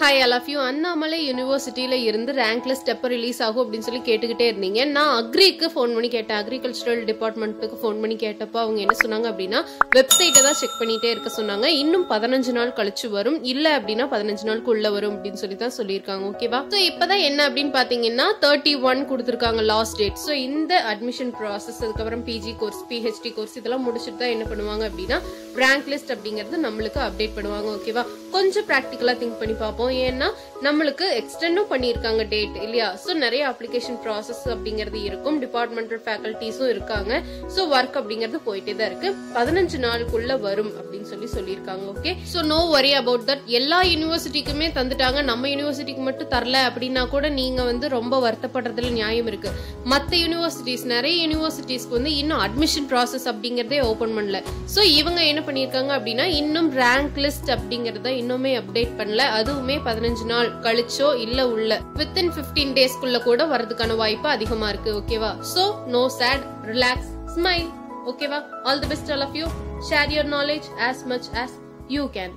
Hi all of you Annamalai யூனிவர்சிட்டியில் இருந்து rank list எப்போ ரிலீஸ் ஆகும் அப்படின்னு சொல்லி கேட்டுக்கிட்டே இருந்தீங்க. நான் அக்ரிக்கு ஃபோன் பண்ணி கேட்டேன். அக்ரிகல்ச்சரல் டிபார்ட்மெண்ட்டுக்கு ஃபோன் பண்ணி கேட்டப்போ அவங்க என்ன சொன்னாங்க அப்படின்னா வெப்சைட்டை தான் செக் பண்ணிகிட்டே இருக்க சொன்னாங்க. இன்னும் பதினஞ்சு நாள் கழிச்சு வரும். இல்லை அப்படின்னா பதினஞ்சு நாளுக்குள்ளே வரும் அப்படின்னு சொல்லி தான் சொல்லியிருக்காங்க. ஓகேவா ஸோ இப்போ தான் என்ன அப்படின்னு பார்த்தீங்கன்னா தேர்ட்டி ஒன் கொடுத்துருக்காங்க லாஸ்ட் டேட் ஸோ இந்த அட்மிஷன் ப்ராசஸ் அதுக்கப்புறம் பிஜி கோர்ஸ் பிஹெச்டி கோர்ஸ் இதெல்லாம் முடிச்சுட்டு தான் என்ன பண்ணுவாங்க அப்படின்னா ரேங்க் லிஸ்ட் அப்படிங்கிறது நம்மளுக்கு அப்டேட் பண்ணுவாங்க ஓகேவா கொஞ்சம் ப்ராக்டிக்கலா திங்க் பண்ணி பார்ப்போம். ஏன்னா நம்மளுக்கு எக்ஸ்டெண்டும் பண்ணியிருக்காங்க டேட் இல்லையா? ஸோ நிறைய அப்ளிகேஷன் ப்ராசஸ் அப்படிங்கிறது இருக்கும். டிபார்ட்மெண்டல் ஃபேக்கல்ட்டிஸும் இருக்காங்க. ஸோ ஒர்க் அப்படிங்கிறது போயிட்டே தான் இருக்கு. பதினஞ்சு நாளுக்குள்ள வரும் அப்படின்னு சொல்லி சொல்லியிருக்காங்க okay so no worry about that எல்லா யூனிவர்சிட்டிக்குமே தந்துட்டாங்க. நம்ம யூனிவர்சிட்டிக்கு மட்டும் தரல அப்படின்னா கூட நீங்க வந்து ரொம்ப வருத்தப்படுறதுல நியாயம் இருக்கு. மற்ற யூனிவர்சிட்டிஸ் நிறைய யூனிவர்சிட்டிஸ்க்கு வந்து இன்னும் அட்மிஷன் ப்ராசஸ் அப்படிங்கிறதே ஓபன் பண்ணல. ஸோ இவங்க என்ன பண்ணியிருக்காங்க அப்படின்னா இன்னும் ரேங்க் லிஸ்ட் அப்படிங்கறத இன்னுமே அப்டேட் பண்ணல. அதுவுமே பதினஞ்சு நாள் கழிச்சோ இல்ல உள்ள. வித்தின் பிப்டீன் டேஸ்க்குள்ள கூட வரதுக்கான வாய்ப்பு அதிகமா இருக்கு. ஓகேவா so no sad relax smile ஓகேவா all the best all of you share your knowledge as much as you can